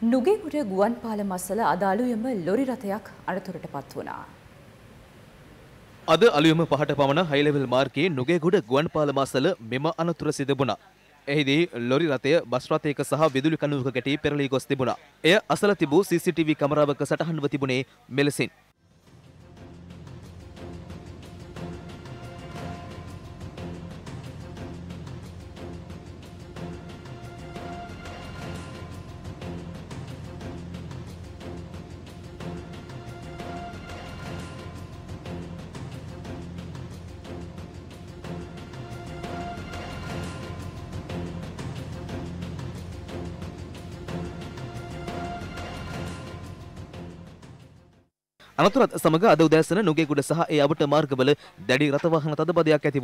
නුගේගොඩ ගුවන් පාලම අසල අද අලුයම ලොරි රථයක් අනතුරට පත් වුණා. අද අලුයම පහට පමණ හයිලෙවල් මාර්ගයේ නුගේගොඩ ගුවන් පාලම අසල මෙම අනතුර සිදුබුණා. එහිදී ලොරි රථය බස් රථයක සහ විදුලි කණුවක ගැටී පෙරළී ගොස් තිබුණා. එය අසල තිබූ CCTV කැමරාවක සටහන්ව තිබුණේ මෙලෙසින්. අනතුරත් සමග අද උදෑසන නුගේගොඩ සහ ඒ අවට මාර්ගවල දැඩි රථ වාහන තදබදයක් ඇති